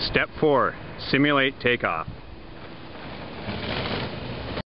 Step 4. Simulate takeoff.